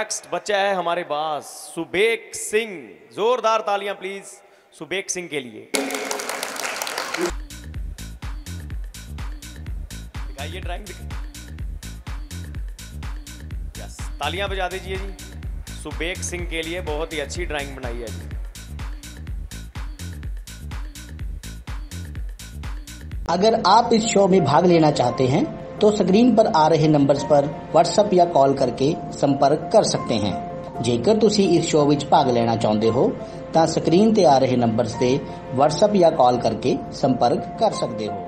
Next बच्चा है हमारे पास, सुबेक सिंह। जोरदार तालियाँ प्लीज़ सुबेक सिंह के लिए। दिखाइए ड्राइंग यस तालियाँ बजा दीजिए जी। सुबेक सिंह के लिए बहुत ही अच्छी ड्राइंग बनाई है जी। अगर आप इस शो में भाग लेना चाहते हैं तो स्क्रीन पर आ रहे नंबर्स पर व्हाट्सएप या कॉल करके ਸੰਪਰਕ ਕਰ ਸਕਦੇ हैं ਜੇਕਰ ਤੁਸੀਂ ਇਸ ਸ਼ੋਅ ਵਿੱਚ ਭਾਗ ਲੈਣਾ ਚਾਹੁੰਦੇ ਹੋ ਤਾਂ ਸਕਰੀਨ ਤੇ ਆ ਰਹੇ ਨੰਬਰਸ ਤੇ WhatsApp ਜਾਂ ਕਾਲ ਕਰਕੇ ਸੰਪਰਕ ਕਰ ਸਕਦੇ ਹੋ